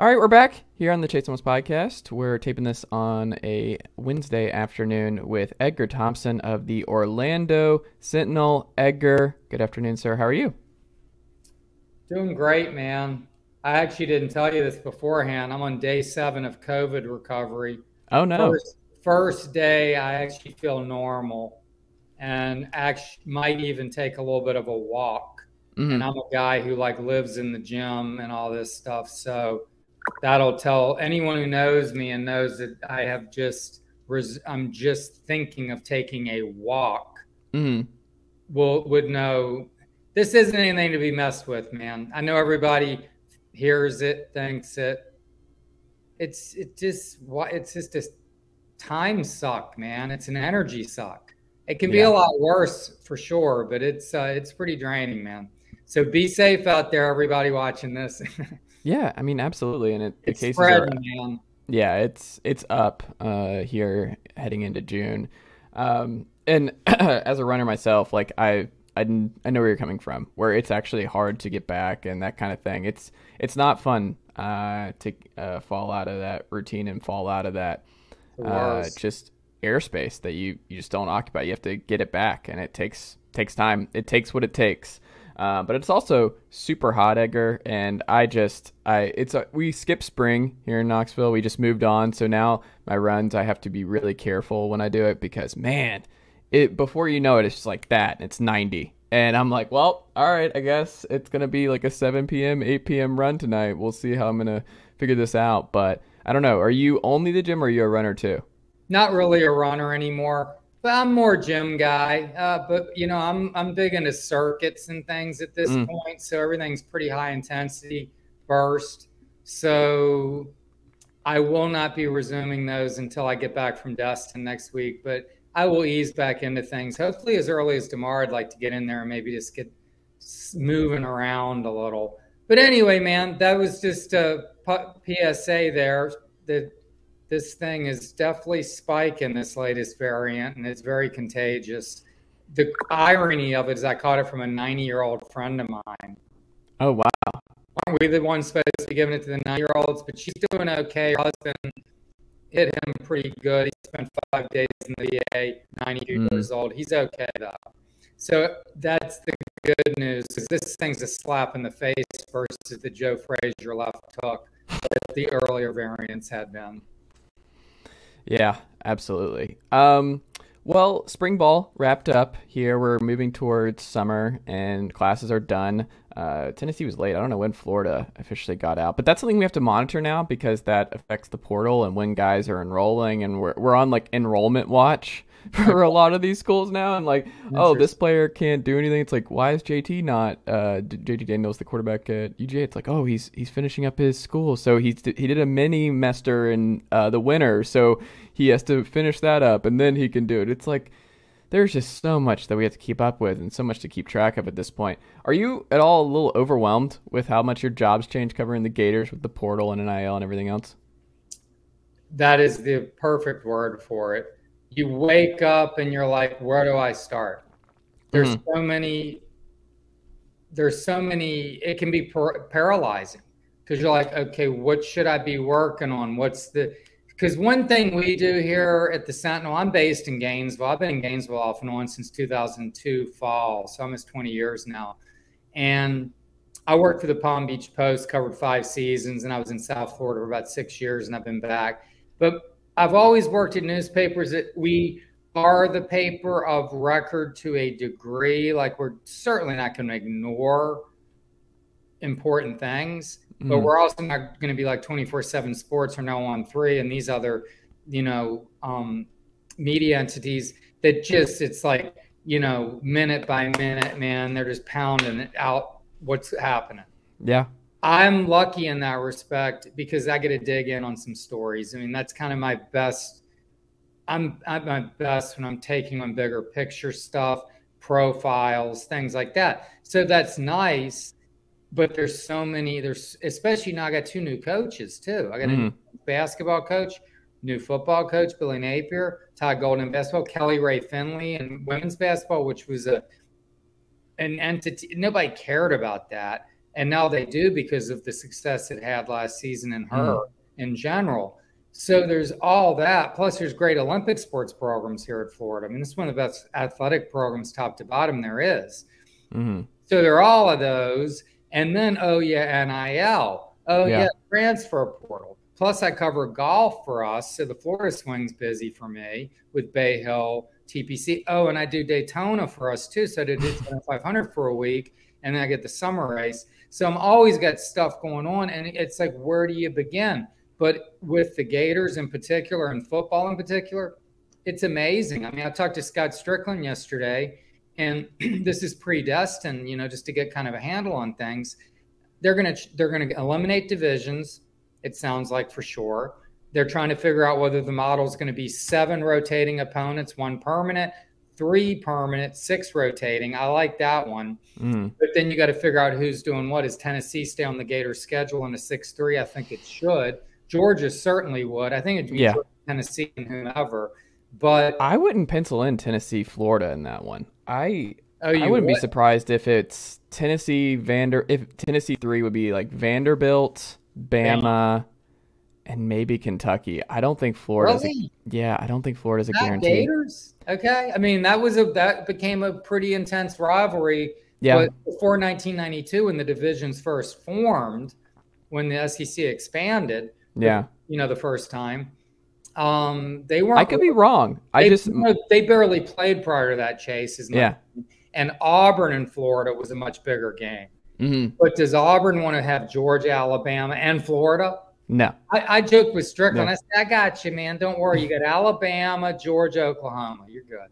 All right, we're back here on the Chase Thomas podcast. We're taping this on a Wednesday afternoon with Edgar Thompson of the Orlando Sentinel. Edgar, good afternoon, sir. How are you? Doing great, man. I actually didn't tell you this beforehand. I'm on day seven of COVID recovery. Oh no! First, first day, I actually feel normal, and actually might even take a little bit of a walk. Mm-hmm. And I'm a guy who like lives in the gym and all this stuff, so that'll tell anyone who knows me and knows that I have just I'm just thinking of taking a walk. Mm-hmm. Will would know this isn't anything to be messed with, man. I know everybody hears it, thinks it. It's it just what it's just a time suck, man. It's an energy suck. It can be yeah. a lot worse for sure, but it's uh, it's pretty draining, man. So be safe out there, everybody watching this. Yeah, I mean, absolutely. And it, the it's cases spreading, are, man. Yeah, it's it's up uh, here heading into June. Um, and as a runner myself, like I, I I know where you're coming from, where it's actually hard to get back and that kind of thing. It's it's not fun uh, to uh, fall out of that routine and fall out of that uh, just airspace that you you just don't occupy. You have to get it back, and it takes takes time. It takes what it takes. Uh, but it's also super hot, Edgar, and I just I it's a, we skip spring here in Knoxville. We just moved on, so now my runs I have to be really careful when I do it because man, it before you know it, it's just like that. It's 90, and I'm like, well, all right, I guess it's gonna be like a 7 p.m., 8 p.m. run tonight. We'll see how I'm gonna figure this out. But I don't know. Are you only the gym, or are you a runner too? Not really a runner anymore. But I'm more gym guy. Uh, but you know, I'm I'm big into circuits and things at this mm. point, so everything's pretty high intensity burst. So I will not be resuming those until I get back from Destin next week. But I will ease back into things. Hopefully, as early as tomorrow, I'd like to get in there and maybe just get moving around a little. But anyway, man, that was just a PSA there. The this thing is definitely spiking in this latest variant, and it's very contagious. The irony of it is, I caught it from a 90 year old friend of mine. Oh wow! Aren't we the ones supposed to be giving it to the 90 year olds? But she's doing okay. Her husband hit him pretty good. He spent five days in the VA, 92 mm. years old. He's okay though. So that's the good news. Is this thing's a slap in the face versus the Joe Frazier left hook that the earlier variants had been. Yeah, absolutely. Um, well, spring ball wrapped up here. We're moving towards summer, and classes are done. Uh, Tennessee was late. I don't know when Florida officially got out, but that's something we have to monitor now because that affects the portal and when guys are enrolling, and we're we're on like enrollment watch for a lot of these schools now. And like, oh, this player can't do anything. It's like, why is JT not? Uh, JT Daniels, the quarterback at UGA. It's like, oh, he's he's finishing up his school, so he's he did a mini mester in uh, the winter, so he has to finish that up, and then he can do it. It's like there's just so much that we have to keep up with and so much to keep track of at this point. Are you at all a little overwhelmed with how much your job's changed covering the Gators with the portal and NIL and everything else? That is the perfect word for it you wake up and you're like, where do I start? There's mm-hmm. so many, there's so many, it can be par- paralyzing because you're like, okay, what should I be working on? What's the, because one thing we do here at the Sentinel, I'm based in Gainesville. I've been in Gainesville off and on since 2002 fall, so almost 20 years now. And I worked for the Palm Beach Post, covered five seasons, and I was in South Florida for about six years, and I've been back. But I've always worked in newspapers that we are the paper of record to a degree. Like we're certainly not going to ignore important things, mm. but we're also not going to be like 24 seven sports or no on three and these other, you know, um, media entities that just, it's like, you know, minute by minute, man, they're just pounding it out what's happening. Yeah. I'm lucky in that respect because I get to dig in on some stories. I mean, that's kind of my best. I'm at my best when I'm taking on bigger picture stuff, profiles, things like that. So that's nice. But there's so many. There's especially now. I got two new coaches too. I got mm. a basketball coach, new football coach Billy Napier, Todd Golden basketball, Kelly Rae Finley, and women's basketball, which was a an entity. Nobody cared about that And now they do because of the success it had last season in her mm. in general. So there's all that. Plus, there's great Olympic sports programs here at Florida. I mean, it's one of the best athletic programs, top to bottom, there is. Mm-hmm. So there are all of those. And then, oh, yeah, NIL. Oh, yeah. yeah, transfer portal. Plus, I cover golf for us. So the Florida swing's busy for me with Bay Hill, TPC. Oh, and I do Daytona for us too. So I did Daytona 500 for a week, and then I get the summer race. So I'm always got stuff going on, and it's like, where do you begin? But with the Gators in particular, and football in particular, it's amazing. I mean, I talked to Scott Stricklin yesterday, and this is predestined, you know, just to get kind of a handle on things. They're gonna they're gonna eliminate divisions. It sounds like for sure. They're trying to figure out whether the model is going to be seven rotating opponents, one permanent, three permanent, six rotating. I like that one. Mm. But then you got to figure out who's doing what. Does Tennessee stay on the Gators schedule in a 6 3? I think it should. Georgia certainly would. I think it'd be yeah. Tennessee and whomever. But I wouldn't pencil in Tennessee, Florida in that one. I oh, I wouldn't would? be surprised if it's Tennessee, Vander. If Tennessee three would be like Vanderbilt, Bama, Bama. And maybe Kentucky. I don't think Florida. Really? A, yeah, I don't think Florida's a guarantee. Gators? Okay, I mean that was a that became a pretty intense rivalry. Yeah. But before 1992, when the divisions first formed, when the SEC expanded. Yeah. You know, the first time. Um, they weren't. I could be wrong. I they, just you know, they barely played prior to that. Chase is yeah. And Auburn in Florida was a much bigger game. Mm-hmm. But does Auburn want to have Georgia, Alabama, and Florida? No. I, I joked with Stricklin. No. I said, I got you, man. Don't worry. You got Alabama, Georgia, Oklahoma. You're good.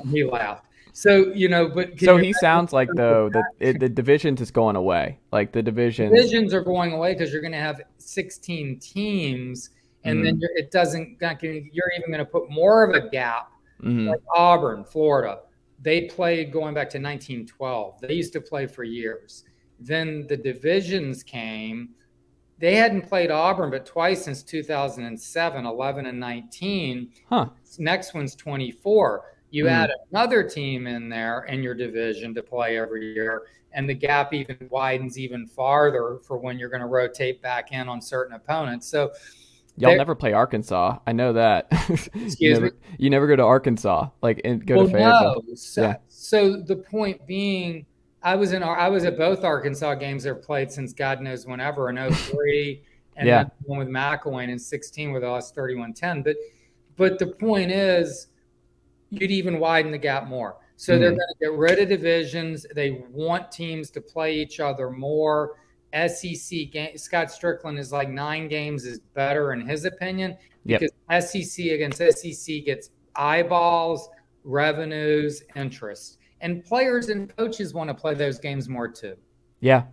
And he laughed. So you know, but so he sounds like though that it, the divisions is going away. Like the divisions, divisions are going away because you're going to have 16 teams, and mm. then it doesn't. You're even going to put more of a gap. Mm. Like Auburn, Florida, they played going back to 1912. They used to play for years. Then the divisions came. They hadn't played Auburn but twice since 2007, 11 and 19. Huh. Next one's 24. You mm. add another team in there in your division to play every year, and the gap even widens even farther for when you're going to rotate back in on certain opponents. So, Y'all never play Arkansas. I know that. Excuse you never, me. You never go to Arkansas, like and go well, to Fayetteville. No. So, yeah. so the point being, I was in I was at both Arkansas games they've played since God knows whenever in 03 and yeah. then one with McElwain in 16 where they lost 31-10. But but the point is you'd even widen the gap more. So mm they're going to get rid of divisions. They want teams to play each other more. SEC game, Scott Stricklin is like nine games is better in his opinion because yep. SEC against SEC gets eyeballs, revenues, interest, and players and coaches want to play those games more too. Yeah,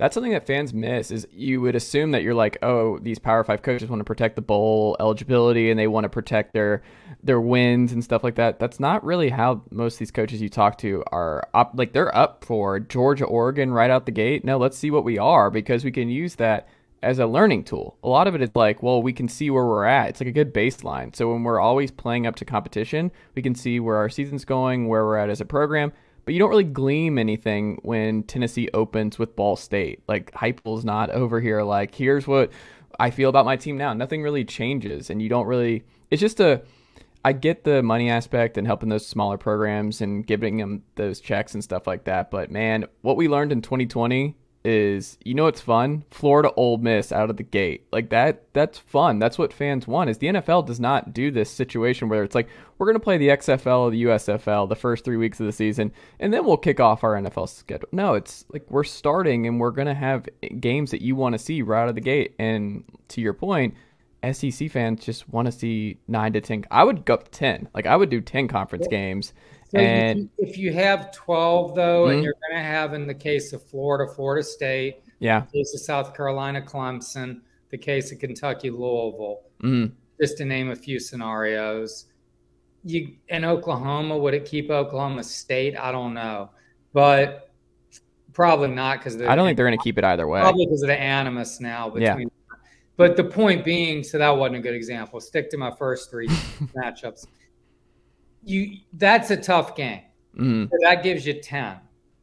that's something that fans miss is you would assume that you're like oh these power five coaches want to protect the bowl eligibility and they want to protect their their wins and stuff like that. That's not really how most of these coaches you talk to are up like they're up for georgia oregon right out the gate. No let's see what we are because we can use that as a learning tool a lot of it is like well we can see where we're at it's like a good baseline so when we're always playing up to competition we can see where our season's going where we're at as a program but you don't really glean anything when Tennessee opens with Ball State. Like Heupel's not over here like here's what I feel about my team now. Nothing really changes, and you don't really. It's just a. I get the money aspect and helping those smaller programs and giving them those checks and stuff like that. But man, what we learned in 2020 is you know it's fun? Florida Ole miss out of the gate. Like that that's fun. That's what fans want is the nfl does not do this situation where it's like we're going to play the xfl or the usfl the first three weeks of the season and then we'll kick off our nfl schedule. No it's like we're starting and we're going to have games that you want to see right out of the gate. And to your point sec fans just want to see 9 to 10 i would go up to 10 like i would do 10 conference games so and if you have 12 though, mm-hmm. and you're going to have in the case of Florida, Florida State, yeah, the case of South Carolina, Clemson, the case of Kentucky, Louisville, mm-hmm. just to name a few scenarios. You in Oklahoma, would it keep Oklahoma State? I don't know, but probably not because I don't think they're going to keep it either way. Probably because of the animus now between. Yeah. But the point being, so that wasn't a good example. Stick to my first three matchups you that's a tough game. Mm-hmm. So that gives you 10.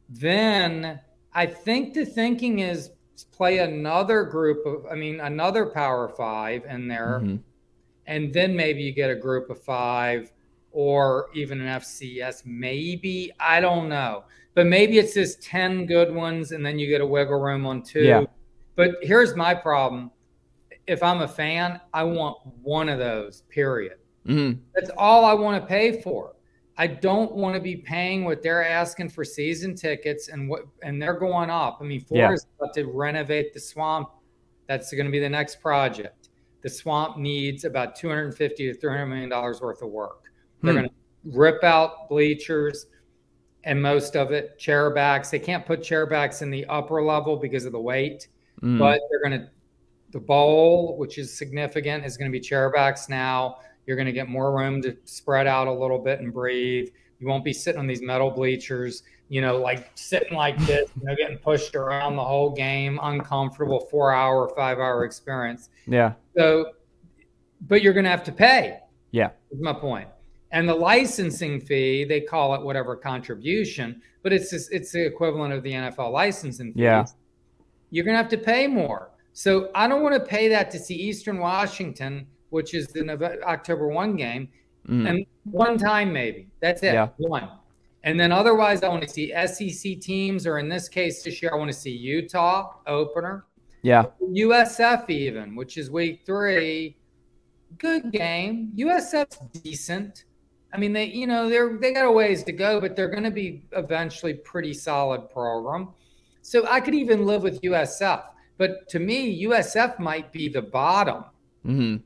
Then I think the thinking is play another group of, I mean, another Power Five in there, mm-hmm. and then maybe you get a group of five or even an FCS. Maybe I don't know, but maybe it's just ten good ones, and then you get a wiggle room on two. Yeah. But here's my problem: if I'm a fan, I want one of those. Period. Mm-hmm. That's all I want to pay for. I don't want to be paying what they're asking for season tickets and what and they're going up. I mean, Florida's yeah. about to renovate the swamp. That's going to be the next project. The swamp needs about 250 to 300 million dollars worth of work. They're hmm. going to rip out bleachers and most of it chair backs. They can't put chair backs in the upper level because of the weight, mm. but they're going to the bowl, which is significant, is going to be chair backs now. You're going to get more room to spread out a little bit and breathe. You won't be sitting on these metal bleachers, you know, like sitting like this, you know, getting pushed around the whole game, uncomfortable, four hour, five hour experience. Yeah. So, but you're going to have to pay. Yeah. Is my point. And the licensing fee, they call it whatever contribution, but it's just, it's the equivalent of the NFL licensing fee. Yeah. You're going to have to pay more. So I don't want to pay that to see Eastern Washington which is the November, October 1 game, mm. and one time maybe. That's it. Yeah. One. And then otherwise, I want to see SEC teams, or in this case this year, I want to see Utah opener. Yeah. USF even, which is week three. Good game. USF's decent. I mean, they you know they're they got a ways to go, but they're going to be eventually pretty solid program. So I could even live with USF, but to me, USF might be the bottom. Mm-hmm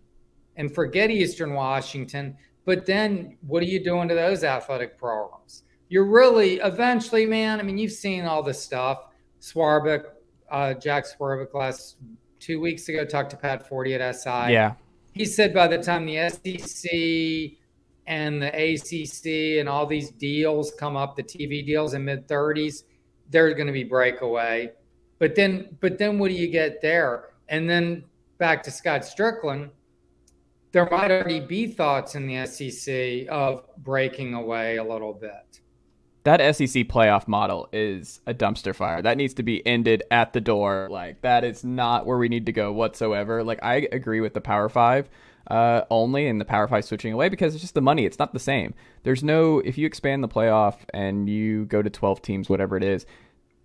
and forget Eastern Washington. But then what are you doing to those athletic programs? You're really eventually, man. I mean, you've seen all this stuff. Swarbrick, uh, Jack Swarbrick last two weeks ago talked to Pat Forde at SI. Yeah. He said by the time the SEC and the ACC and all these deals come up, the TV deals in mid 30s, they're going to be breakaway. But then, but then what do you get there? And then back to Scott Stricklin there might already be thoughts in the SEC of breaking away a little bit. That SEC playoff model is a dumpster fire. That needs to be ended at the door. Like that is not where we need to go whatsoever. Like I agree with the Power Five uh, only and the Power Five switching away because it's just the money. It's not the same. There's no if you expand the playoff and you go to 12 teams, whatever it is,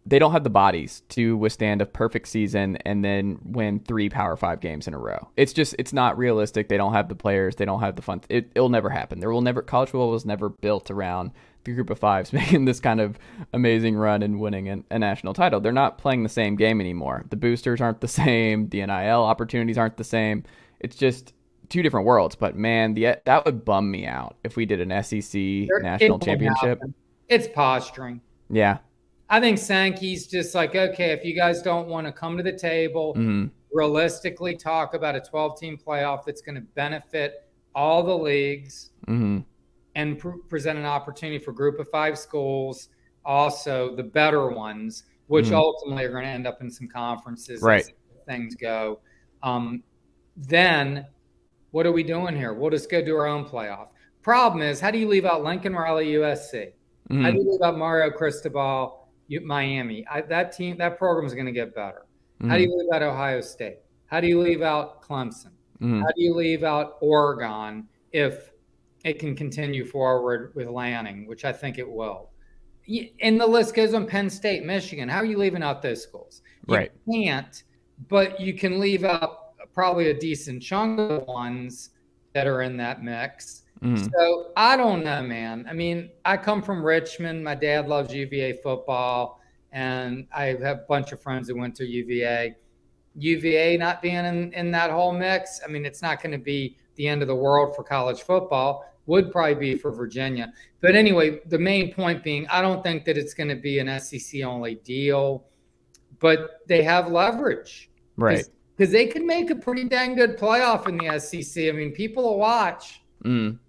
they don't have the bodies to withstand a perfect season and then win three Power Five games in a row. It's just it's not realistic. They don't have the players. They don't have the fun. It, will never happen. There will never college football was never built around the group of fives making this kind of amazing run and winning an, a national title. They're not playing the same game anymore. The boosters aren't the same. The NIL opportunities aren't the same. It's just two different worlds. But man, the that would bum me out if we did an SEC They're, national championship. Happen. It's posturing. Yeah, I think Sankey's just like, okay, if you guys don't want to come to the table, mm-hmm. realistically talk about a 12 team playoff that's going to benefit all the leagues mm-hmm. and pr- present an opportunity for group of five schools, also the better ones, which mm-hmm. ultimately are going to end up in some conferences right. as things go. Um, then what are we doing here? We'll just go do our own playoff. Problem is, how do you leave out Lincoln Riley, USC? How do you mm-hmm. leave out Mario Cristobal? Miami. I, that team, that program is going to get better. Mm-hmm. How do you mm-hmm. leave out Ohio State? How do you leave out Clemson? Mm-hmm. How do you leave out Oregon if it can continue forward with Lanning, which I think it will? And the list goes on Penn State, Michigan. How are you leaving out those schools? You right. can't, but you can leave out probably a decent chunk of the ones that are in that mix. Mm. So I don't know, man. I mean, I come from Richmond. My dad loves UVA football, and I have a bunch of friends that went to UVA. UVA not being in, in that whole mix, I mean, it's not going to be the end of the world for college football. Would probably be for Virginia. But anyway, the main point being, I don't think that it's going to be an SEC only deal, but they have leverage. Right. Because they can make a pretty dang good playoff in the SEC. I mean, people will watch. Mm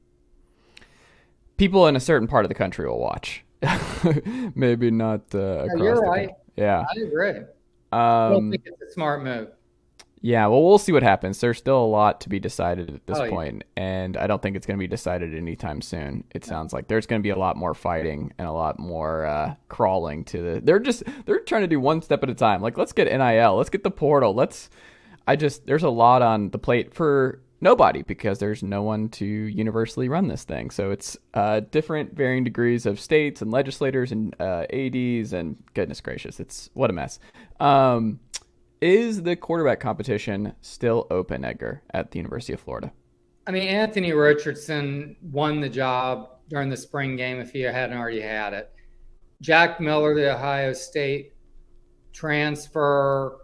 people in a certain part of the country will watch. Maybe not uh, across. you're right. Yeah, I agree. Um, I don't think it's a smart move. Yeah, well, we'll see what happens. There's still a lot to be decided at this Oh, yeah. point, and I don't think it's going to be decided anytime soon. It sounds like there's going to be a lot more fighting and a lot more uh, crawling to the. They're just they're trying to do one step at a time. Like let's get NIL, let's get the portal, let's. I just there's a lot on the plate for nobody because there's no one to universally run this thing. So it's uh, different, varying degrees of states and legislators and uh, ads and goodness gracious, it's what a mess. Um, is the quarterback competition still open, Edgar, at the University of Florida? I mean, Anthony Richardson won the job during the spring game if he hadn't already had it. Jack Miller, the Ohio State transfer,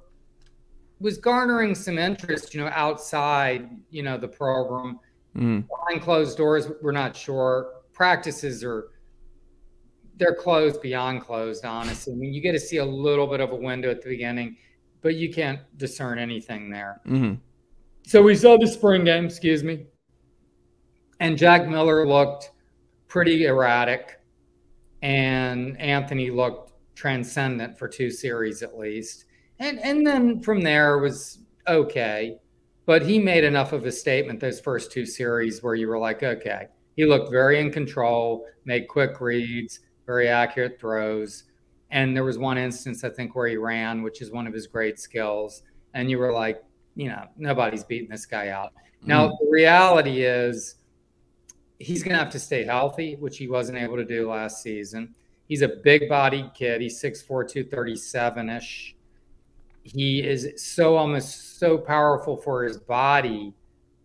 was garnering some interest, you know, outside, you know, the program. Mm. Behind closed doors, we're not sure. Practices are they're closed beyond closed, honestly. I mean, you get to see a little bit of a window at the beginning, but you can't discern anything there. hmm So we saw the spring game, excuse me. And Jack Miller looked pretty erratic, and Anthony looked transcendent for two series at least. And and then from there was okay. But he made enough of a statement those first two series where you were like, okay. He looked very in control, made quick reads, very accurate throws. And there was one instance, I think, where he ran, which is one of his great skills. And you were like, you know, nobody's beating this guy out. Now, mm. the reality is he's going to have to stay healthy, which he wasn't able to do last season. He's a big bodied kid. He's 6'4, 237 ish. He is so almost so powerful for his body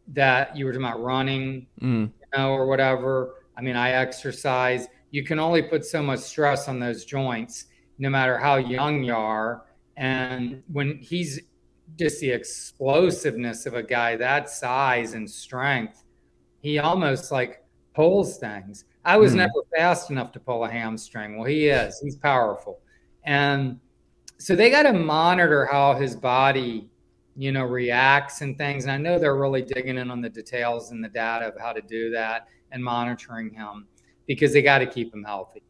that you were talking about running, Mm. you know, or whatever. I mean, I exercise. You can only put so much stress on those joints, no matter how young you are. And when he's just the explosiveness of a guy that size and strength, he almost like pulls things. I was Mhm. never fast enough to pull a hamstring. Well, he is. He's powerful. And so they got to monitor how his body, you know, reacts and things. And I know they're really digging in on the details and the data of how to do that and monitoring him because they got to keep him healthy.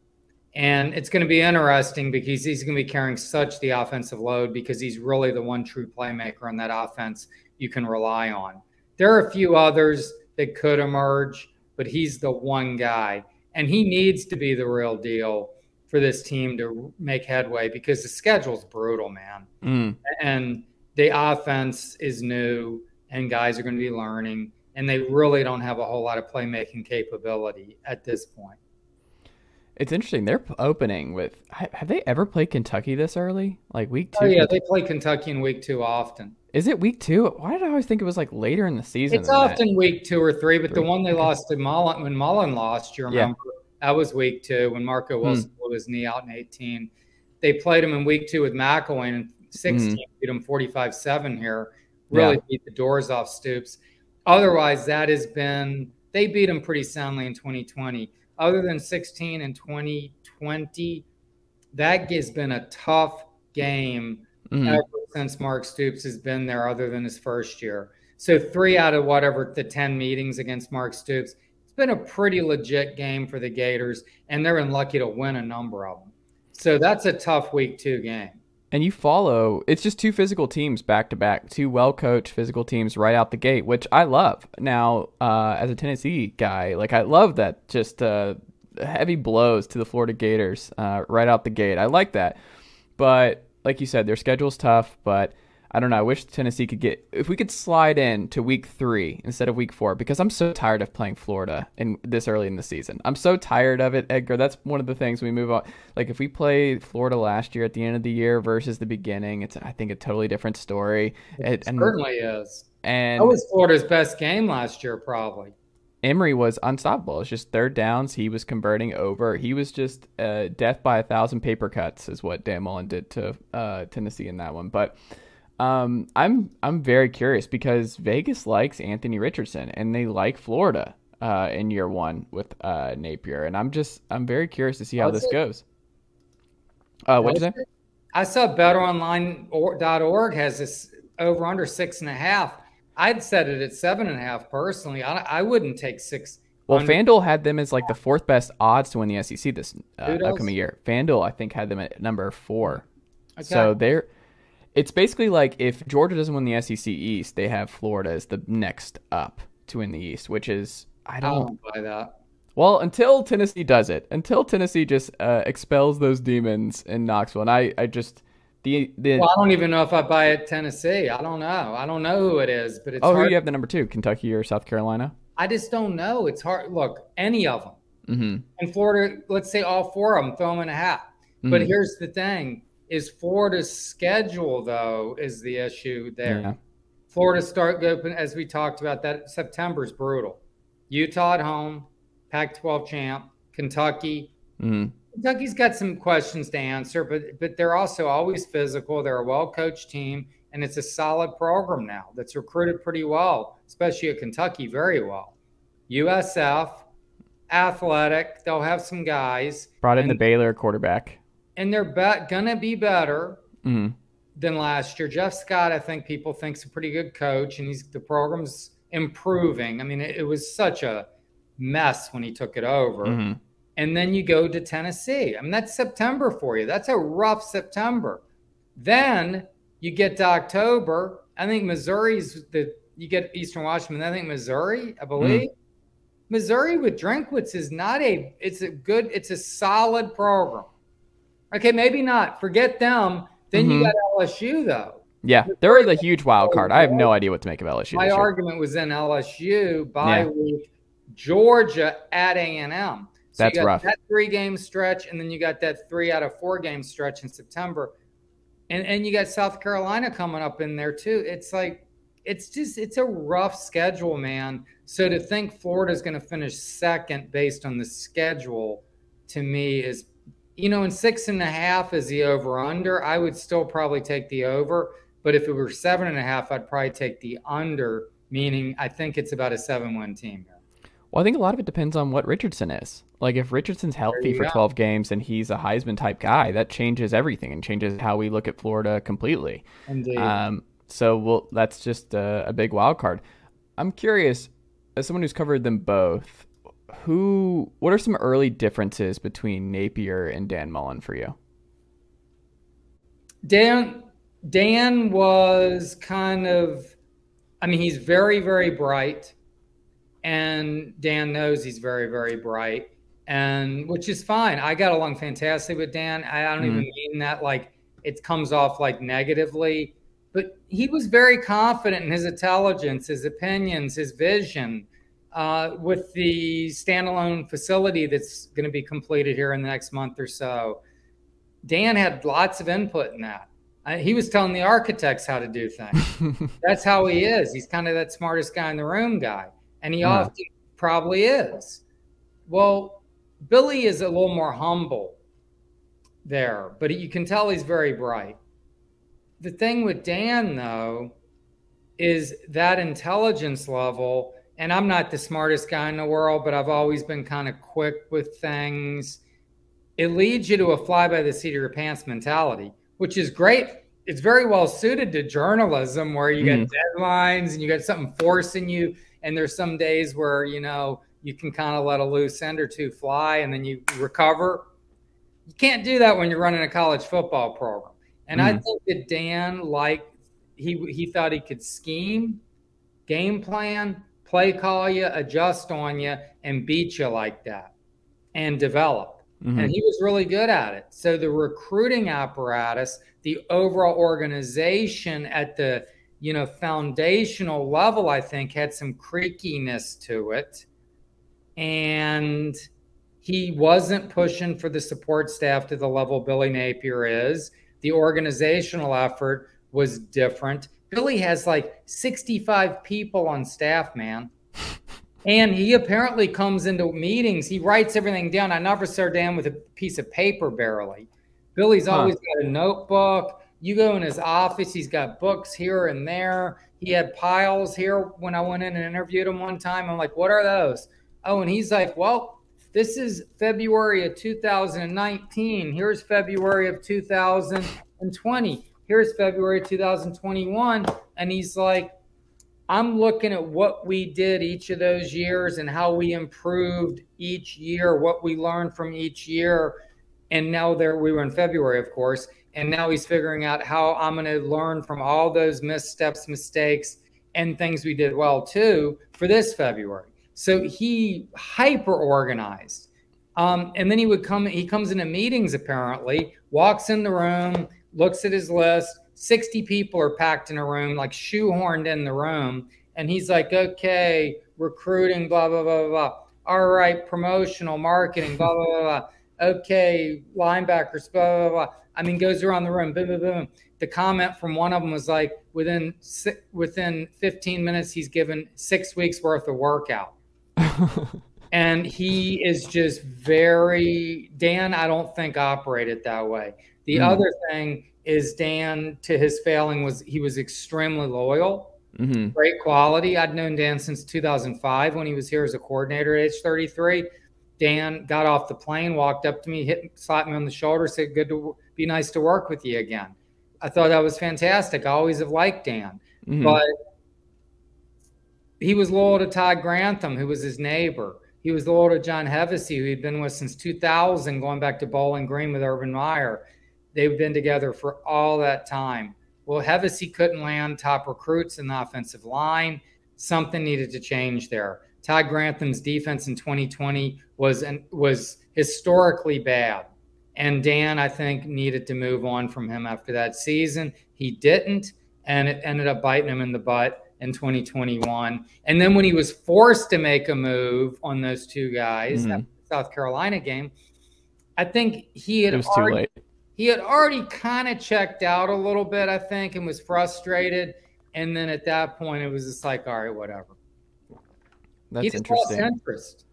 And it's going to be interesting because he's going to be carrying such the offensive load because he's really the one true playmaker on that offense you can rely on. There are a few others that could emerge, but he's the one guy. And he needs to be the real deal for this team to make headway because the schedule's brutal, man. Mm. And the offense is new and guys are going to be learning. And they really don't have a whole lot of playmaking capability at this point. It's interesting. They're opening with. Have they ever played Kentucky this early? Like week two? Oh, yeah, they play Kentucky in week two often. Is it week two? Why did I always think it was like later in the season? It's than that? often week two or three, but Three. the one they lost to Mullen, when Mullen lost, you Yeah. That was week two when Marco Hmm. Wilson blew his knee out in 18. They played him in week two with McElwain and 16, beat him 45 7 here, really. Yeah. beat the doors off Stoops. Otherwise, that has been, they beat him pretty soundly in 2020. Other than 16 and 2020, that has been a tough game Mhm. ever since Mark Stoops has been there, other than his first year. So three out of whatever the ten meetings against Mark Stoops, it's been a pretty legit game for the Gators, and they're been lucky to win a number of them. So that's a tough week two game. And you follow, it's just two physical teams back to back, two well coached physical teams right out the gate, which I love. Now, uh, as a Tennessee guy, like I love that just uh, heavy blows to the Florida Gators uh, right out the gate. I like that. But like you said, their schedule's tough, but I don't know. I wish Tennessee could get if we could slide in to week three instead of week four because I'm so tired of playing Florida in this early in the season. I'm so tired of it, Edgar. That's one of the things we move on. Like if we played Florida last year at the end of the year versus the beginning, it's I think a totally different story. It, and Certainly is. and That was Florida's best game last year, probably. Emory was unstoppable. It's just third downs. He was converting over. He was just uh, death by a thousand paper cuts, is what Dan Mullen did to uh, Tennessee in that one. But um, I'm I'm very curious because Vegas likes Anthony Richardson and they like Florida uh, in year one with uh, Napier, and I'm just I'm very curious to see how this it? goes. Uh, what'd you say? I saw betteronline.org has this over under six and a half. I'd set it at seven and a half personally. I, I wouldn't take six. Well, FanDuel had them as like the fourth best odds to win the SEC this uh, upcoming year. FanDuel, I think, had them at number four. Okay. So they're It's basically like if Georgia doesn't win the SEC East, they have Florida as the next up to win the East, which is I I don't. don't buy that. Well, until Tennessee does it, until Tennessee just uh, expels those demons in Knoxville, and I, I just the the Well, I don't even know if I buy it Tennessee. I don't know. I don't know who it is, but it's oh, who hard. do you have the number two, Kentucky or South Carolina? I just don't know. It's hard. Look, any of them. Mm-hmm. And Florida, let's say all four of them, throw them in a hat. But here's the thing: is Florida's schedule though is the issue there. Yeah. Florida start open as we talked about. That September's brutal. Utah at home, Pac-12 champ, Kentucky. hmm Kentucky's got some questions to answer, but but they're also always physical. They're a well-coached team, and it's a solid program now that's recruited pretty well, especially at Kentucky, very well. USF, athletic. They'll have some guys, Brought in the Baylor quarterback. And they're be- gonna be better hmm than last year. Jeff Scott, I think people think's a pretty good coach, and he's the program's improving. I mean, it, it was such a mess when he took it over. hmm And then you go to Tennessee. I mean, that's September for you. That's a rough September. Then you get to October. I think Missouri's the you get Eastern Washington. I think Missouri, I believe. Missouri with Drinkwitz is not a it's a good, it's a solid program. Okay, maybe not. Forget them. Then Mhm. you got LSU though. Yeah, they're the huge wild card. I have no idea what to make of LSU. My argument was in LSU by Yeah. week, Georgia at A and M. So That's you got rough. That three game stretch, and then you got that three out of four game stretch in September, and and you got South Carolina coming up in there too. It's like it's just it's a rough schedule, man. So to think Florida's going to finish second based on the schedule, to me is, you know, in six and a half is the over under. I would still probably take the over, but if it were seven and a half, I'd probably take the under. Meaning, I think it's about a 7 1 team here. Well, I think a lot of it depends on what Richardson is. Like if Richardson's healthy for go. 12 games and he's a Heisman type guy, that changes everything and changes how we look at Florida completely. Indeed. Um, so well, that's just a, a big wild card. I'm curious, as someone who's covered them both, who, what are some early differences between Napier and Dan Mullen for you? Dan Dan was kind of I mean he's very very bright and Dan knows he's very very bright and which is fine. I got along fantastic with Dan. I don't even mm-hmm. mean that like it comes off like negatively, but he was very confident in his intelligence, his opinions, his vision. Uh, with the standalone facility that's going to be completed here in the next month or so, Dan had lots of input in that. Uh, he was telling the architects how to do things. That's how he is. He's kind of that smartest guy in the room guy, and he Yeah. often probably is. Well, Billy is a little more humble there, but you can tell he's very bright. The thing with Dan, though, is that intelligence level. And I'm not the smartest guy in the world, but I've always been kind of quick with things it leads you to a fly by the seat of your pants mentality, which is great. It's very well suited to journalism where you Mhm. get deadlines and you got something forcing you. And there's some days where, you know, you can kind of let a loose end or two fly and then you recover. You can't do that when you're running a college football program. And I Mhm. think that Dan, like, he, he thought he could scheme, game plan, play call you, adjust on you, and beat you like that and develop Mhm. and he was really good at it. So the recruiting apparatus, the overall organization at the you know foundational level, I think had some creakiness to it, and he wasn't pushing for the support staff to the level Billy Napier is. The organizational effort was different. Billy has like 65 people on staff, man. And he apparently comes into meetings. He writes everything down. I never saw Dan with a piece of paper barely. Billy's Huh. always got a notebook. You go in his office, he's got books here and there. He had piles here when I went in and interviewed him one time. I'm like, what are those? Oh, and he's like, well, this is February of 2019. Here's February of 2020. Here's February 2021. And he's like, I'm looking at what we did each of those years and how we improved each year, what we learned from each year. And now there we were in February, of course. And now he's figuring out how I'm going to learn from all those missteps, mistakes, and things we did well too for this February. So he hyper organized. Um, and then he would come, he comes into meetings apparently, walks in the room, looks at his list. 60 people are packed in a room, like shoehorned in the room. And he's like, okay, recruiting, blah, blah, blah, blah. All right, promotional, marketing, blah, blah, blah, blah. Okay, linebackers, blah, blah, blah. I mean, goes around the room, boom, boom, boom. The comment from one of them was like, within within 15 minutes, he's given six weeks worth of workout. and he is just very Dan. I don't think operated that way. The mm. other thing is Dan, to his failing, was he was extremely loyal, mm-hmm. great quality. I'd known Dan since 2005 when he was here as a coordinator at age 33. Dan got off the plane, walked up to me, hit, slapped me on the shoulder, said, "Good to be nice to work with you again." I thought that was fantastic. I always have liked Dan, mm-hmm. but he was loyal to Todd Grantham, who was his neighbor. He was loyal to John Hevesy, who he'd been with since 2000, going back to Bowling Green with Urban Meyer. They've been together for all that time. Well, Hevesy couldn't land top recruits in the offensive line. Something needed to change there. Todd Grantham's defense in 2020 was an, was historically bad. And Dan, I think, needed to move on from him after that season. He didn't, and it ended up biting him in the butt in 2021. And then when he was forced to make a move on those two guys, mm-hmm. South Carolina game, I think he had already, he had already kind of checked out a little bit, I think, and was frustrated. And then at that point, it was just like, all right, whatever. That's he interesting. interest.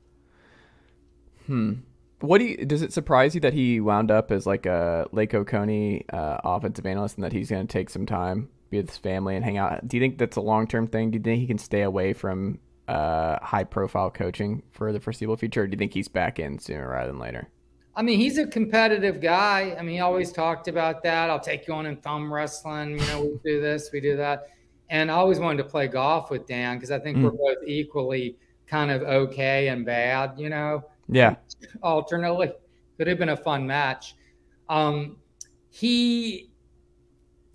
Hmm. What do you, does it surprise you that he wound up as like a Lake Oconee uh, offensive analyst and that he's going to take some time be with his family and hang out. Do you think that's a long term thing? Do you think he can stay away from uh, high profile coaching for the foreseeable future, or do you think he's back in sooner rather than later? I mean, he's a competitive guy. I mean, he always talked about that. I'll take you on in thumb wrestling. You know, we do this, we do that. And I always wanted to play golf with Dan because I think mm. we're both equally kind of okay and bad, you know? Yeah. Alternately. Could have been a fun match. Um, he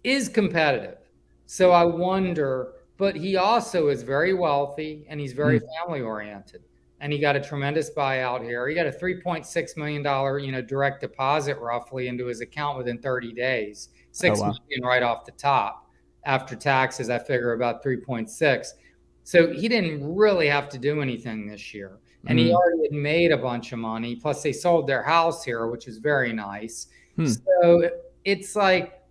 is competitive. So I wonder, but he also is very wealthy and he's very mm. family oriented. And he got a tremendous buyout here. He got a $3.6 million, you know, direct deposit roughly into his account within 30 days. Six oh, wow. million right off the top. After taxes, I figure about 3.6. So he didn't really have to do anything this year. And mm. he already had made a bunch of money. Plus, they sold their house here, which is very nice. Hmm. So it's like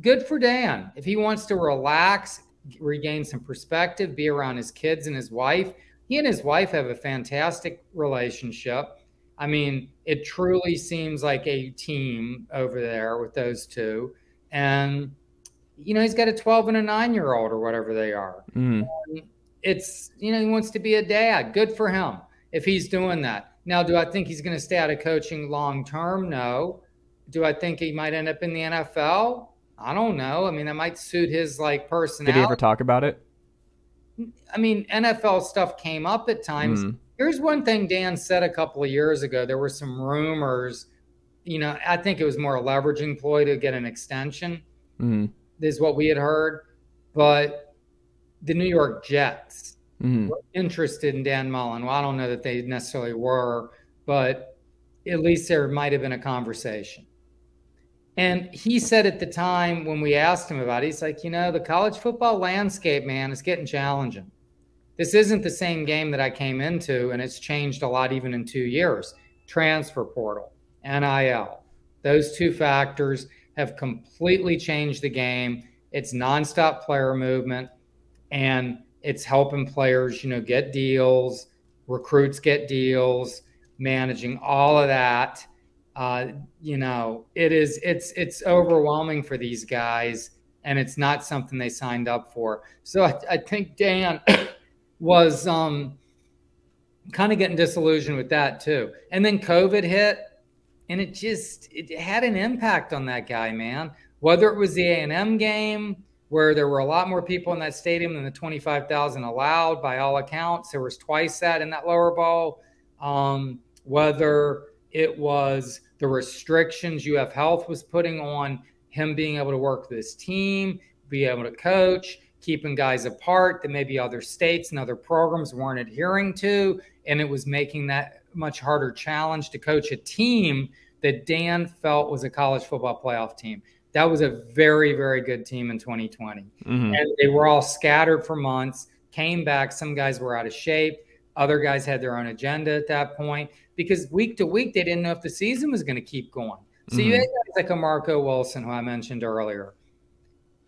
good for Dan. If he wants to relax, regain some perspective, be around his kids and his wife, he and his wife have a fantastic relationship. I mean, it truly seems like a team over there with those two. And, you know, he's got a 12 and a nine year old or whatever they are. Mm. It's, you know, he wants to be a dad. Good for him if he's doing that. Now, do I think he's going to stay out of coaching long term? No. Do I think he might end up in the NFL? I don't know. I mean, that might suit his like personality. Did he ever talk about it? I mean, NFL stuff came up at times. Mm. Here's one thing Dan said a couple of years ago. There were some rumors. You know, I think it was more a leveraging ploy to get an extension. Mm. Is what we had heard, but the New York Jets mm. were interested in Dan Mullen. Well, I don't know that they necessarily were, but at least there might have been a conversation. And he said at the time when we asked him about it, he's like, you know, the college football landscape, man, is getting challenging. This isn't the same game that I came into, and it's changed a lot even in two years. Transfer portal, NIL, those two factors have completely changed the game. It's nonstop player movement, and it's helping players, you know, get deals, recruits get deals, managing all of that uh, you know, it is it's it's overwhelming for these guys, and it's not something they signed up for. So I, I think Dan was um, kind of getting disillusioned with that too. And then COVID hit, and it just it had an impact on that guy, man. Whether it was the A and M game where there were a lot more people in that stadium than the 25,000 allowed by all accounts. There was twice that in that lower bowl. Um, whether it was the restrictions UF Health was putting on him being able to work with his team, be able to coach, keeping guys apart that maybe other states and other programs weren't adhering to. And it was making that much harder challenge to coach a team that Dan felt was a college football playoff team. That was a very, very good team in 2020. Mm-hmm. And they were all scattered for months, came back. Some guys were out of shape. Other guys had their own agenda at that point because week to week, they didn't know if the season was going to keep going. So mm-hmm. you had guys like a Marco Wilson, who I mentioned earlier,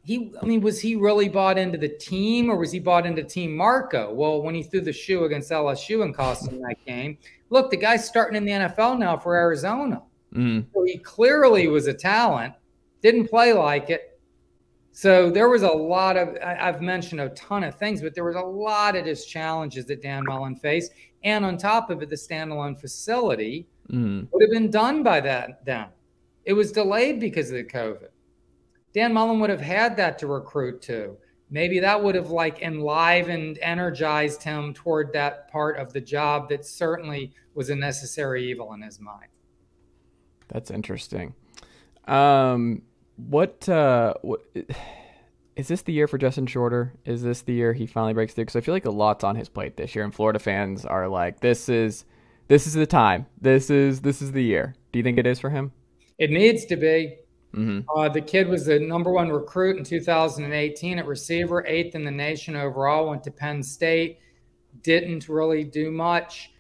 he I mean, was he really bought into the team or was he bought into Team Marco? Well, when he threw the shoe against LSU and cost him that game, look, the guy's starting in the NFL now for Arizona. Mm. So he clearly was a talent, didn't play like it. So there was a lot of I've mentioned a ton of things, but there was a lot of just challenges that Dan Mullen faced. And on top of it, the standalone facility mm. would have been done by that then. It was delayed because of the COVID. Dan Mullen would have had that to recruit to. Maybe that would have like enlivened, energized him toward that part of the job that certainly was a necessary evil in his mind. That's interesting. Um, what, uh, what is this the year for Justin Shorter? Is this the year he finally breaks through? Because I feel like a lot's on his plate this year, and Florida fans are like, "This is, this is the time. This is, this is the year." Do you think it is for him? It needs to be. Mm-hmm. Uh, the kid was the number one recruit in 2018 at receiver, eighth in the nation overall. Went to Penn State, didn't really do much.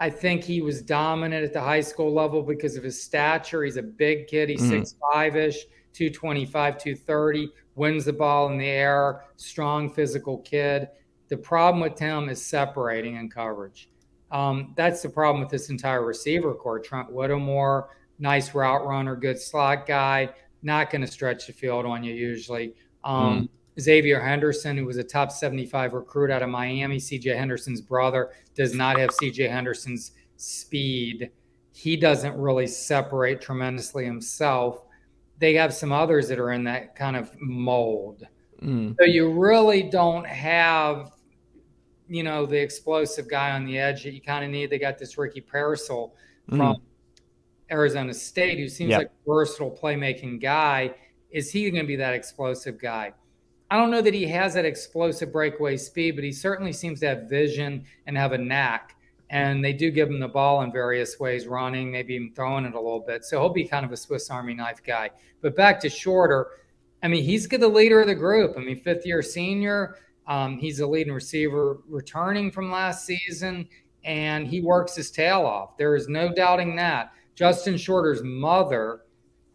I think he was dominant at the high school level because of his stature. He's a big kid. He's mm-hmm. 6'5 ish, 225, 230, wins the ball in the air, strong physical kid. The problem with him is separating in coverage. Um, that's the problem with this entire receiver corps. Trent Whittemore, nice route runner, good slot guy, not going to stretch the field on you usually. Um, mm. Xavier Henderson, who was a top 75 recruit out of Miami, CJ Henderson's brother, does not have CJ Henderson's speed. He doesn't really separate tremendously himself. They have some others that are in that kind of mold. Mm. So you really don't have, you know, the explosive guy on the edge that you kind of need. They got this Ricky Pearsall from mm. Arizona State, who seems yep. like a versatile playmaking guy. Is he going to be that explosive guy? I don't know that he has that explosive breakaway speed, but he certainly seems to have vision and have a knack. And they do give him the ball in various ways, running, maybe even throwing it a little bit. So he'll be kind of a Swiss Army knife guy. But back to Shorter, I mean, he's the leader of the group. I mean, fifth year senior. Um, he's a leading receiver returning from last season, and he works his tail off. There is no doubting that. Justin Shorter's mother.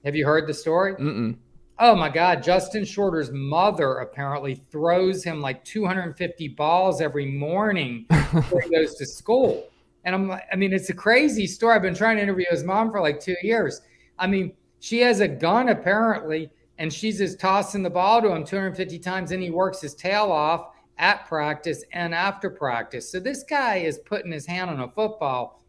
Have you heard the story? Mm-mm. Oh my God. Justin Shorter's mother apparently throws him like 250 balls every morning before he goes to school. And I'm like, I mean, it's a crazy story. I've been trying to interview his mom for like two years. I mean, she has a gun apparently, and she's just tossing the ball to him 250 times, and he works his tail off at practice and after practice. So this guy is putting his hand on a football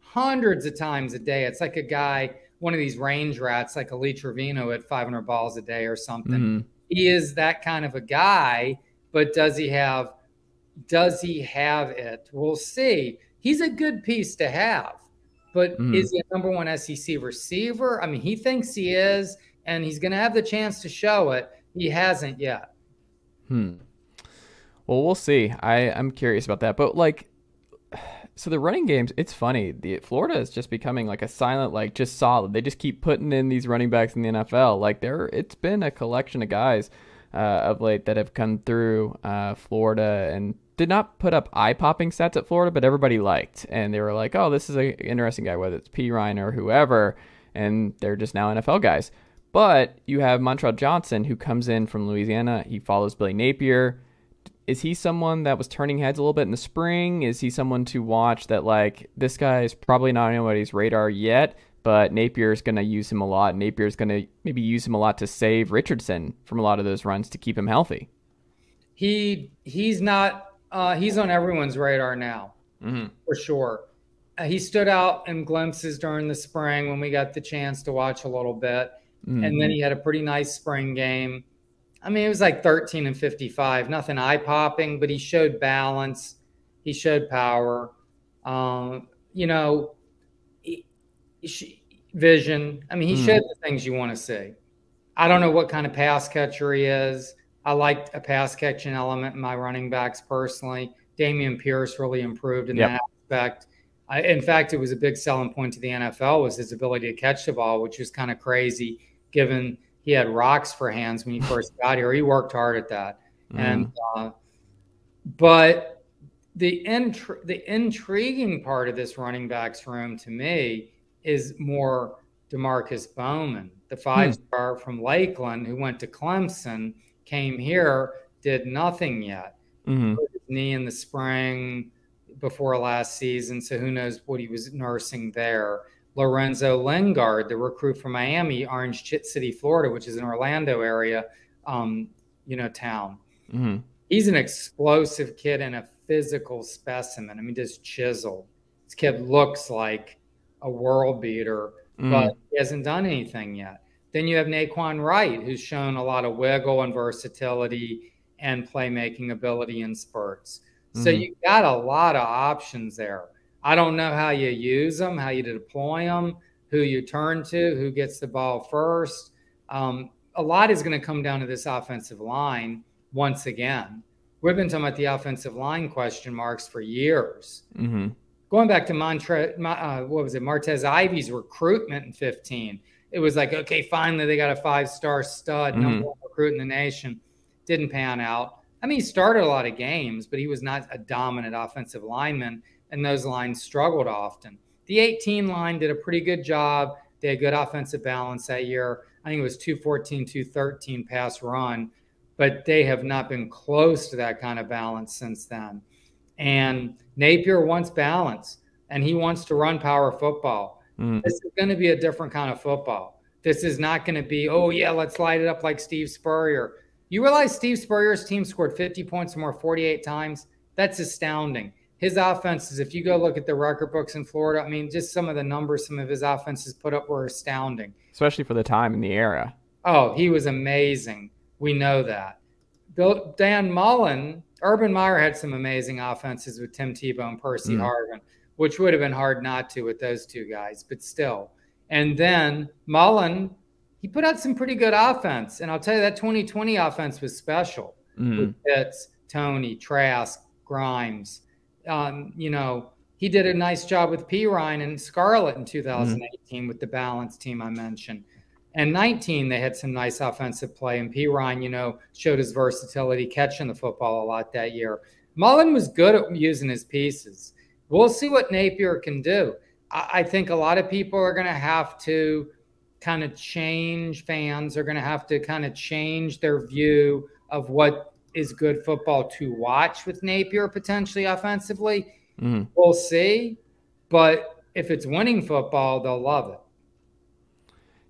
hundreds of times a day. It's like a guy, one of these range rats, like a Lee Trevino at 500 balls a day or something. Mm-hmm. He is that kind of a guy, but does he have? Does he have it? We'll see. He's a good piece to have, but mm-hmm. is he a number one SEC receiver? I mean, he thinks he is, and he's going to have the chance to show it. He hasn't yet. Hmm. Well, we'll see. I I'm curious about that, but like so the running games, it's funny. The Florida is just becoming like a silent, like just solid. They just keep putting in these running backs in the NFL. Like there, it's been a collection of guys uh, of late that have come through uh, Florida and did not put up eye popping stats at Florida, but everybody liked, and they were like, "Oh, this is an interesting guy, whether it's Perine or whoever," and they're just now NFL guys. But you have Montrell Johnson who comes in from Louisiana. He follows Billy Napier is he someone that was turning heads a little bit in the spring? Is he someone to watch that like this guy is probably not on anybody's radar yet, but Napier is going to use him a lot. Napier is going to maybe use him a lot to save Richardson from a lot of those runs to keep him healthy. He he's not uh, he's on everyone's radar now mm-hmm. for sure. Uh, he stood out in glimpses during the spring when we got the chance to watch a little bit, mm-hmm. and then he had a pretty nice spring game I mean, it was like 13 and 55, nothing eye popping, but he showed balance. He showed power. Um, you know, he, he, vision. I mean, he mm. showed the things you want to see. I don't know what kind of pass catcher he is. I liked a pass catching element in my running backs personally. Dameon Pierce really improved in yep. that aspect. I, in fact, it was a big selling point to the NFL was his ability to catch the ball, which was kind of crazy given he had rocks for hands when he first got here. He worked hard at that, mm. and uh, but the intri- the intriguing part of this running backs room to me is more Demarkcus Bowman, the five star hmm. from Lakeland who went to Clemson, came here, did nothing yet. Mm-hmm. His knee in the spring before last season, so who knows what he was nursing there. Lorenzo Lingard, the recruit from Miami, Orange City, Florida, which is an Orlando area, um, you know, town. Mm-hmm. He's an explosive kid and a physical specimen. I mean, just chiseled. This kid looks like a world beater, mm. but he hasn't done anything yet. Then you have Nay'Quan Wright, who's shown a lot of wiggle and versatility and playmaking ability in spurts. So mm-hmm. you got a lot of options there. I don't know how you use them, how you deploy them, who you turn to, who gets the ball first. Um, a lot is going to come down to this offensive line once again. We've been talking about the offensive line question marks for years. Mm-hmm. Going back to Montre, uh, what was it, Martez Ivey's recruitment in 15. It was like, okay, finally they got a five star stud, mm-hmm. number one recruit in the nation. Didn't pan out. I mean, he started a lot of games, but he was not a dominant offensive lineman and those lines struggled often. The 18 line did a pretty good job. They had good offensive balance that year. I think it was 214, 213 pass run, but they have not been close to that kind of balance since then. And Napier wants balance and he wants to run power football. Mm. This is going to be a different kind of football. This is not going to be, oh, yeah, let's light it up like Steve Spurrier. You realize Steve Spurrier's team scored 50 points or more 48 times? That's astounding his offenses, if you go look at the record books in Florida, I mean, just some of the numbers some of his offenses put up were astounding. Especially for the time and the era. Oh, he was amazing. We know that. Bill, Dan Mullen, Urban Meyer had some amazing offenses with Tim Tebow and Percy mm. Harvin, which would have been hard not to with those two guys, but still. And then Mullen, he put out some pretty good offense. And I'll tell you, that 2020 offense was special mm. with Pitts, Toney, Trask, Grimes um, you know, he did a nice job with Perine and Scarlett in 2018 mm-hmm. with the balance team I mentioned. And 19, they had some nice offensive play. And Perine, you know, showed his versatility catching the football a lot that year. Mullen was good at using his pieces. We'll see what Napier can do. I, I think a lot of people are going to have to kind of change, fans are going to have to kind of change their view of what is good football to watch with Napier potentially offensively. Mm-hmm. We'll see. But if it's winning football, they'll love it.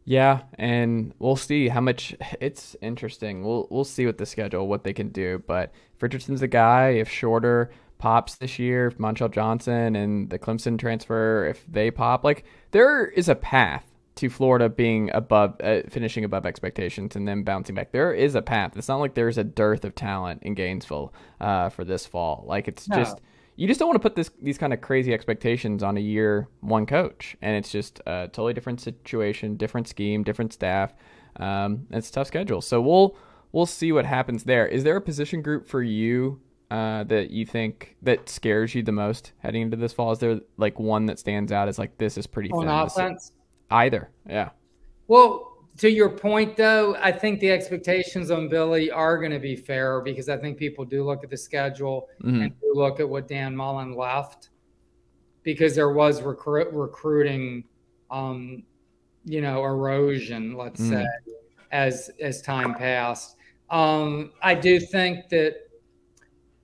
Yeah, and we'll see how much it's interesting. We'll we'll see with the schedule what they can do. But if Richardson's a guy, if Shorter pops this year, if Montrell Johnson and the Clemson transfer, if they pop, like there is a path to Florida being above, uh, finishing above expectations, and then bouncing back. There is a path. It's not like there's a dearth of talent in Gainesville uh, for this fall. Like it's no. just you just don't want to put this these kind of crazy expectations on a year one coach, and it's just a totally different situation, different scheme, different staff. Um, it's a tough schedule. So we'll we'll see what happens there. Is there a position group for you uh, that you think that scares you the most heading into this fall? Is there like one that stands out as like this is pretty on offense? Either, yeah. Well, to your point, though, I think the expectations on Billy are going to be fair because I think people do look at the schedule mm-hmm. and look at what Dan Mullen left because there was recruit, recruiting, um, you know, erosion, let's mm-hmm. say, as as time passed. Um, I do think that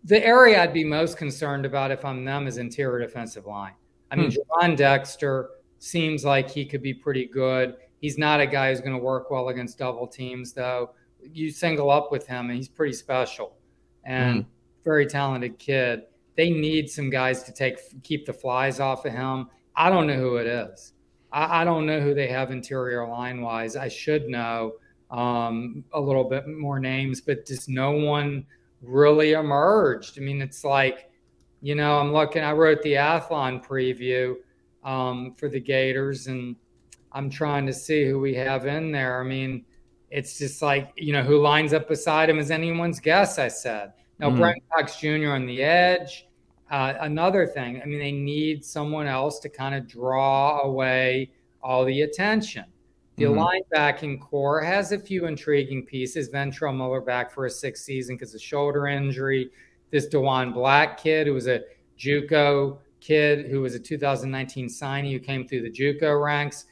the area I'd be most concerned about if I'm them is interior defensive line. I mean, mm-hmm. Dexter seems like he could be pretty good. He's not a guy who's going to work well against double teams, though. You single up with him, and he's pretty special and mm. very talented kid. They need some guys to take keep the flies off of him. I don't know who it is. I, I don't know who they have interior line wise. I should know um, a little bit more names, but just no one really emerged. I mean, it's like, you know, I'm looking. I wrote the Athlon preview um, for the Gators, and I'm trying to see who we have in there. I mean, it's just like, you know, who lines up beside him is anyone's guess, I said. Now, mm-hmm. Brent Cox Jr. on the edge. Uh, another thing, I mean, they need someone else to kind of draw away all the attention. The mm-hmm. linebacking corps has a few intriguing pieces. Ventrell Miller back for a sixth season because of shoulder injury. This Diwun Black kid, who was a JUCO kid, who was a 2019 signee who came through the JUCO ranks.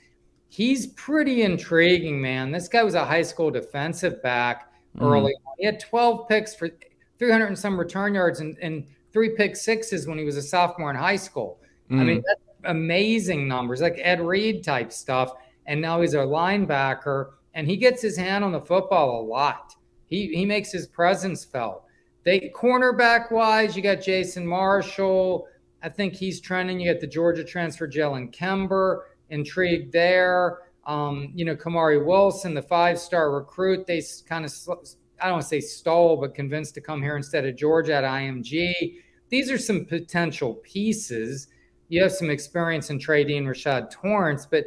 He's pretty intriguing, man. This guy was a high school defensive back mm-hmm. early on. He had 12 picks for 300 and some return yards and, and three pick sixes when he was a sophomore in high school. Mm-hmm. I mean, mm. that's amazing numbers, like Ed Reed type stuff and now he's a linebacker, and he gets his hand on the football a lot. He he makes his presence felt. They cornerback wise, you got Jason Marshall. I think he's trending. You got the Georgia transfer Jalen Kimber, intrigued there. Um, you know, Kamari Wilson, the five-star recruit, they kind of I don't want to say stole, but convinced to come here instead of Georgia at IMG. These are some potential pieces. You have some experience in trading Rashad Torrence, but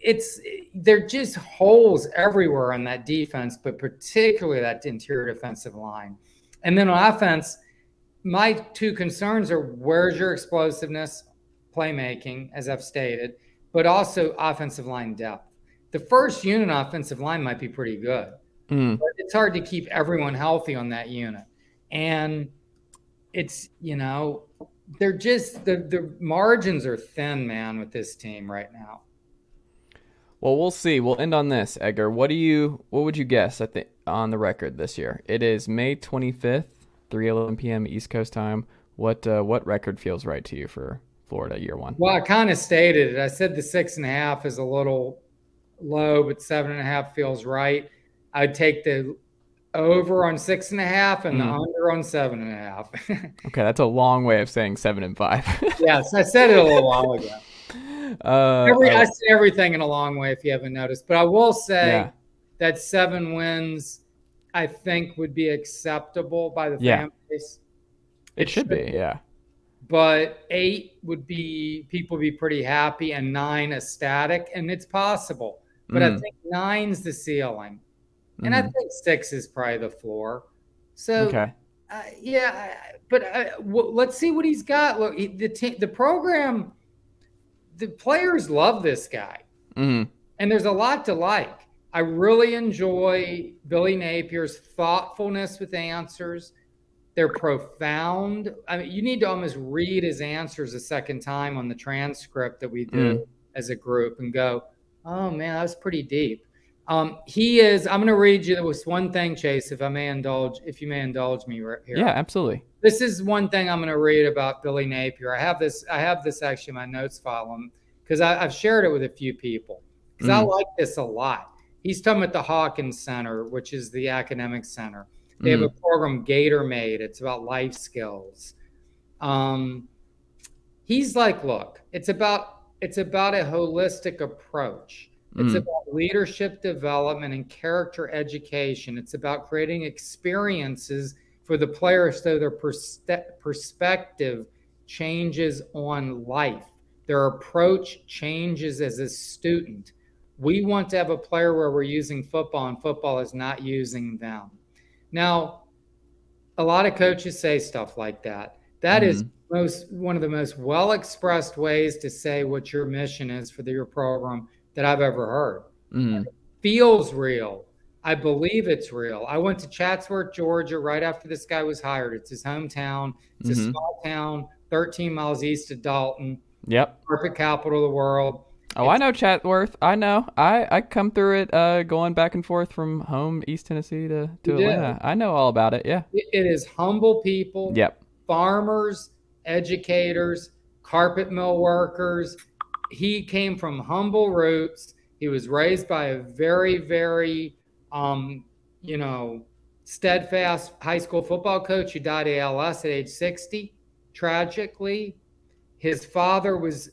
it's they're just holes everywhere on that defense, but particularly that interior defensive line. And then on offense, my two concerns are where's your explosiveness, playmaking, as I've stated, but also offensive line depth. The first unit offensive line might be pretty good, mm. but it's hard to keep everyone healthy on that unit. And it's, you know, they're just the the margins are thin, man, with this team right now. Well, we'll see. We'll end on this, Edgar. What do you? What would you guess at the on the record this year? It is May twenty fifth, three eleven p.m. East Coast time. What uh, what record feels right to you for Florida year one? Well, I kind of stated it. I said the six and a half is a little low, but seven and a half feels right. I'd take the over on six and a half and mm. the under on seven and a half. okay, that's a long way of saying seven and five. yes, I said it a little while ago. Uh, Every, I say everything in a long way if you haven't noticed, but I will say yeah. that seven wins, I think, would be acceptable by the yeah. fan base. It, it should, should be, yeah. But eight would be people would be pretty happy, and nine ecstatic, and it's possible. But mm. I think nine's the ceiling, and mm. I think six is probably the floor. So, okay. Uh, yeah, but uh, w- let's see what he's got. Look, he, the t- the program the players love this guy, mm-hmm. and there's a lot to like. I really enjoy Billy Napier's thoughtfulness with answers. They're profound. I mean, you need to almost read his answers a second time on the transcript that we do mm. as a group and go, "Oh man, that was pretty deep." Um, he is. I'm going to read you this one thing, Chase, if I may indulge, if you may indulge me right here. Yeah, absolutely. This is one thing I'm going to read about Billy Napier. I have this. I have this actually in my notes file because I've shared it with a few people because mm. I like this a lot. He's talking about the Hawkins Center, which is the academic center. They mm. have a program, Gator Made. It's about life skills. Um, he's like, look, it's about it's about a holistic approach it's mm. about leadership development and character education. It's about creating experiences for the players so their perspective changes on life. Their approach changes as a student. We want to have a player where we're using football and football is not using them. Now, a lot of coaches say stuff like that. That mm-hmm. is most one of the most well expressed ways to say what your mission is for the, your program that I've ever heard. Mm. feels real. I believe it's real. I went to Chatsworth, Georgia, right after this guy was hired. It's his hometown. It's mm-hmm. a small town, 13 miles east of Dalton. Yep. Perfect capital of the world. Oh, it's, I know Chatworth. I know. I, I come through it uh, going back and forth from home, East Tennessee to, to Atlanta. I know all about it. Yeah. It, is humble people. Yep. Farmers, educators, carpet mill workers, he came from humble roots. He was raised by a very, very, um, you know, steadfast high school football coach who died ALS at age 60, tragically. His father was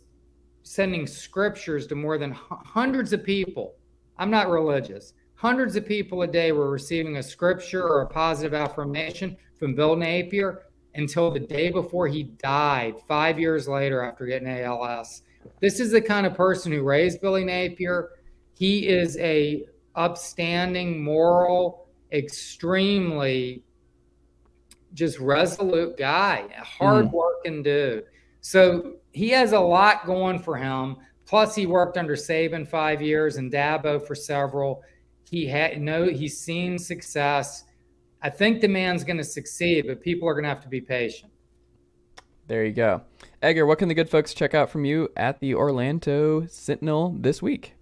sending scriptures to more than hundreds of people. I'm not religious. Hundreds of people a day were receiving a scripture or a positive affirmation from Bill Napier until the day before he died, five years later after getting ALS. This is the kind of person who raised Billy Napier. He is a upstanding, moral, extremely just resolute guy, a hard working mm. dude. So he has a lot going for him. Plus, he worked under Saban five years and Dabo for several. He had no, he's seen success. I think the man's going to succeed, but people are going to have to be patient. There you go. Edgar, what can the good folks check out from you at the Orlando Sentinel this week?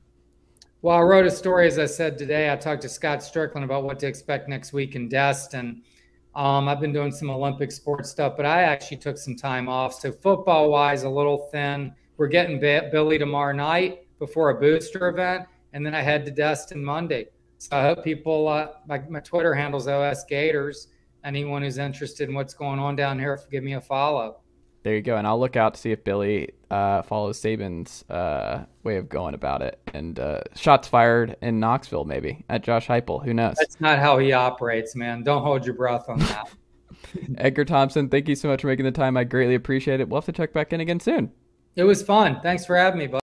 Well, I wrote a story, as I said today. I talked to Scott Stricklin about what to expect next week in Destin. Um, I've been doing some Olympic sports stuff, but I actually took some time off. So, football wise, a little thin. We're getting Billy tomorrow night before a booster event, and then I head to Destin Monday. So, I hope people, uh, my, my Twitter handles OS Gators. Anyone who's interested in what's going on down here, give me a follow. There you go, and I'll look out to see if Billy uh, follows Saban's uh, way of going about it. And uh, shots fired in Knoxville, maybe at Josh Heupel. Who knows? That's not how he operates, man. Don't hold your breath on that. Edgar Thompson, thank you so much for making the time. I greatly appreciate it. We'll have to check back in again soon. It was fun. Thanks for having me, bud.